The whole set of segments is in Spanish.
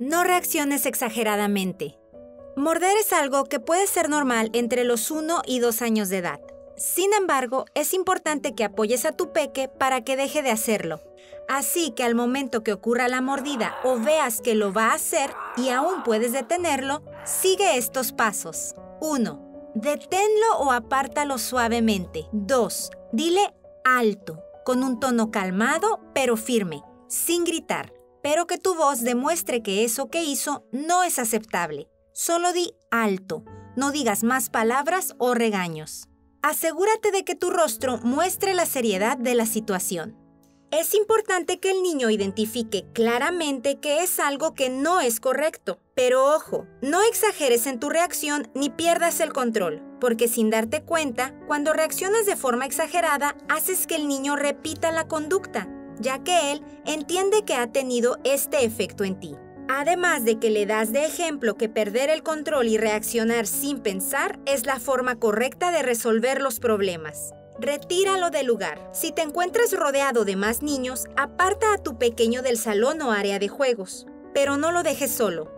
No reacciones exageradamente. Morder es algo que puede ser normal entre los 1 y 2 años de edad. Sin embargo, es importante que apoyes a tu peque para que deje de hacerlo. Así que al momento que ocurra la mordida o veas que lo va a hacer y aún puedes detenerlo, sigue estos pasos. 1. Deténlo o apártalo suavemente. 2. Dile alto, con un tono calmado pero firme, sin gritar pero que tu voz demuestre que eso que hizo no es aceptable. Solo di alto, no digas más palabras o regaños. Asegúrate de que tu rostro muestre la seriedad de la situación. Es importante que el niño identifique claramente que es algo que no es correcto. Pero ojo, no exageres en tu reacción ni pierdas el control, porque sin darte cuenta, cuando reaccionas de forma exagerada, haces que el niño repita la conducta ya que él entiende que ha tenido este efecto en ti. Además de que le das de ejemplo que perder el control y reaccionar sin pensar es la forma correcta de resolver los problemas. Retíralo del lugar. Si te encuentras rodeado de más niños, aparta a tu pequeño del salón o área de juegos. Pero no lo dejes solo.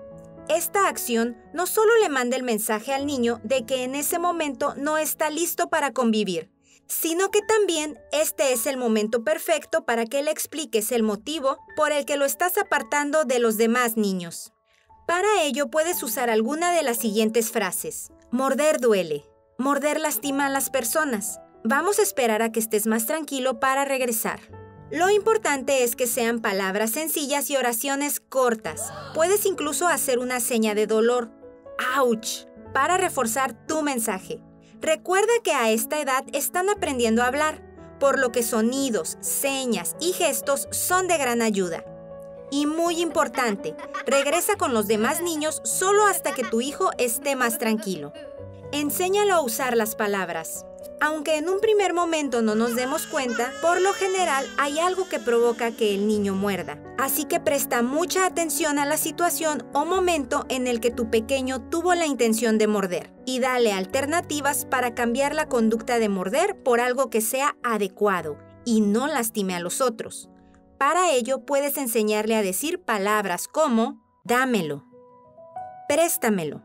Esta acción no solo le manda el mensaje al niño de que en ese momento no está listo para convivir, sino que también este es el momento perfecto para que le expliques el motivo por el que lo estás apartando de los demás niños. Para ello puedes usar alguna de las siguientes frases. Morder duele. Morder lastima a las personas. Vamos a esperar a que estés más tranquilo para regresar. Lo importante es que sean palabras sencillas y oraciones cortas. Puedes incluso hacer una seña de dolor. ¡Auch! para reforzar tu mensaje. Recuerda que a esta edad están aprendiendo a hablar, por lo que sonidos, señas y gestos son de gran ayuda. Y muy importante, regresa con los demás niños solo hasta que tu hijo esté más tranquilo. Enséñalo a usar las palabras. Aunque en un primer momento no nos demos cuenta, por lo general hay algo que provoca que el niño muerda. Así que presta mucha atención a la situación o momento en el que tu pequeño tuvo la intención de morder y dale alternativas para cambiar la conducta de morder por algo que sea adecuado y no lastime a los otros. Para ello puedes enseñarle a decir palabras como dámelo, préstamelo,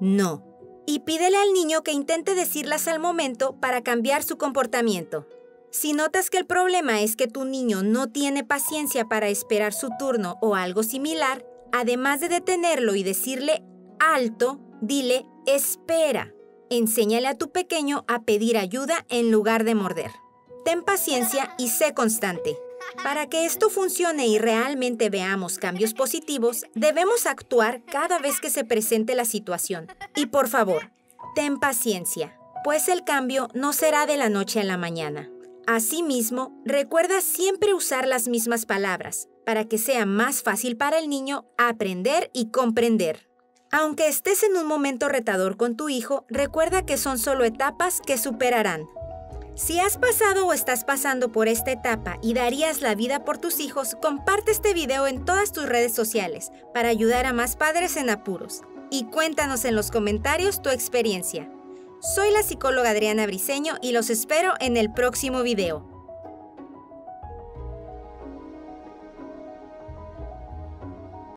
no y pídele al niño que intente decirlas al momento para cambiar su comportamiento. Si notas que el problema es que tu niño no tiene paciencia para esperar su turno o algo similar, además de detenerlo y decirle alto, dile espera. Enséñale a tu pequeño a pedir ayuda en lugar de morder. Ten paciencia y sé constante. Para que esto funcione y realmente veamos cambios positivos, debemos actuar cada vez que se presente la situación. Y por favor, ten paciencia, pues el cambio no será de la noche a la mañana. Asimismo, recuerda siempre usar las mismas palabras para que sea más fácil para el niño aprender y comprender. Aunque estés en un momento retador con tu hijo, recuerda que son solo etapas que superarán. Si has pasado o estás pasando por esta etapa y darías la vida por tus hijos, comparte este video en todas tus redes sociales para ayudar a más padres en apuros. Y cuéntanos en los comentarios tu experiencia. Soy la psicóloga Adriana Briseño y los espero en el próximo video.